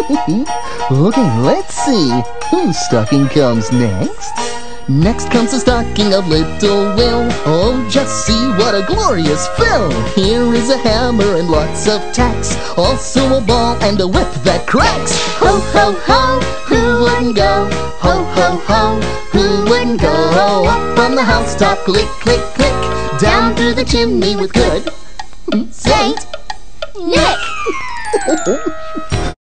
okay, let's see. Whose stocking comes next? Next comes the stocking of little Will. Oh, just see what a glorious fill. Here is a hammer and lots of tacks. Also a ball and a whip that cracks. Ho, ho, ho, who wouldn't go? Ho, ho, ho, who wouldn't go? Up on the housetop, click, click, click. Down through the chimney with good Saint Nick.